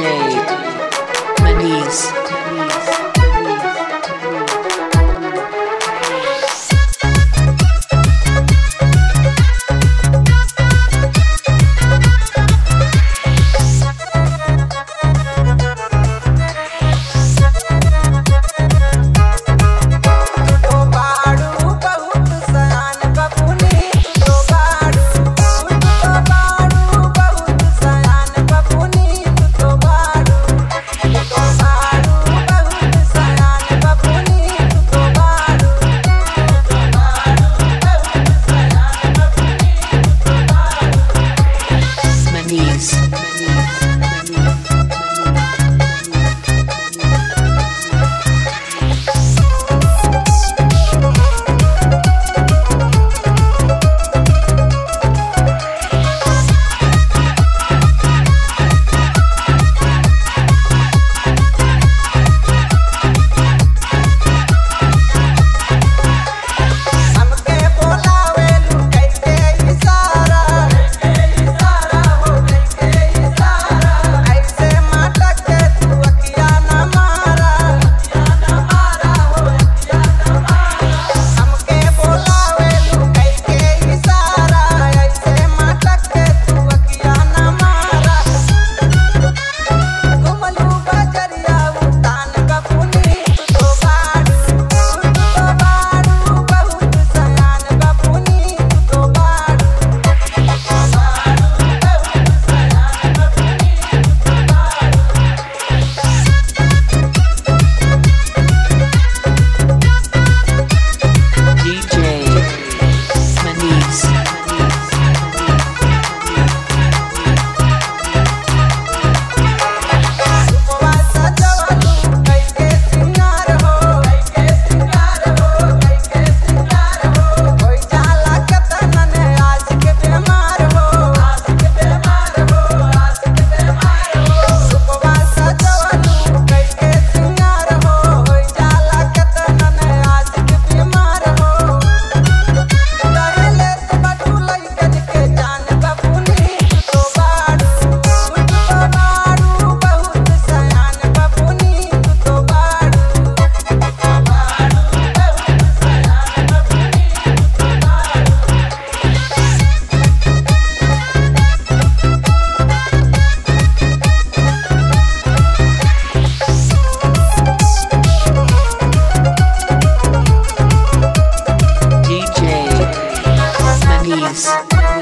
My knees. Yes.